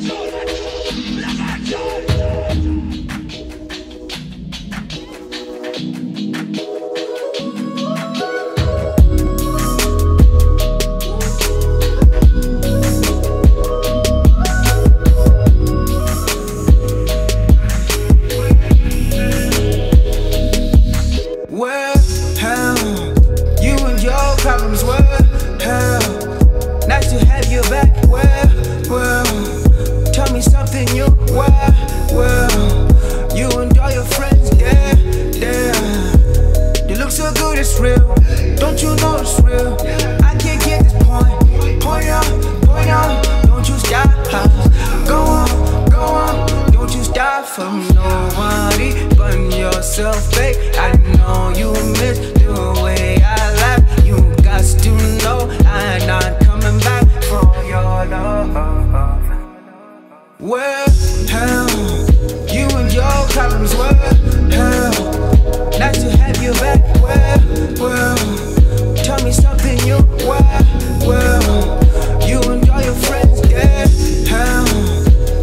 Well, Well, well, you and all your friends, yeah, yeah. You look so good, it's real. Don't you know it's real? I can't get this point. Point. Don't you stop. Go on, go on. Don't you stop for nobody but yourself, babe. I know you miss the way I laugh. You got to know I'm not coming back for your love. Well, hell, you and your problems were hell. Nice to have you back. Well, well, tell me something new. Well, well, you and all your friends, yeah, hell.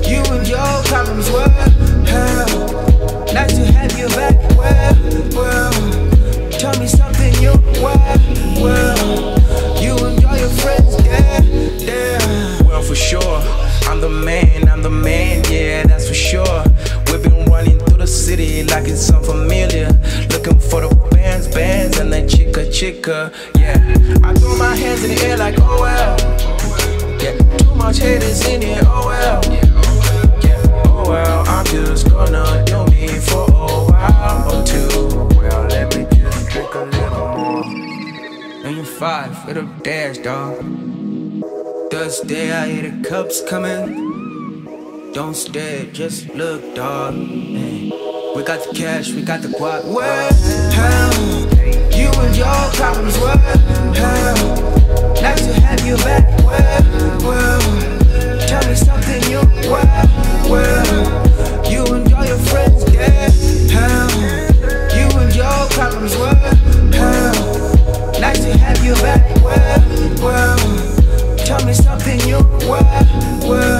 You and your problems were hell. Nice to have you back. Well, well, tell me something new. Well, well, you and all your friends, yeah, yeah. Well, for sure, I'm the man, I'm the man, sure. We've been running through the city like it's unfamiliar. Looking for the bands, bands, and the chica, chica, yeah. I throw my hands in the air like, oh well. Yeah, too much haters in here, oh well. Yeah, oh well, I'm just gonna do me for a while or two. Well, let me just drink a little more. Million five the dash, dog. Thursday, I hear the cups coming. Don't stare, just look, dog. We got the cash, we got the quad. Where hell? You and your problems, where hell? Nice to have you back, where well, Tell me something new, where well, You enjoy your friends, yeah, hell. You and your problems, where hell? Nice to have you back, where well, Tell me something new, where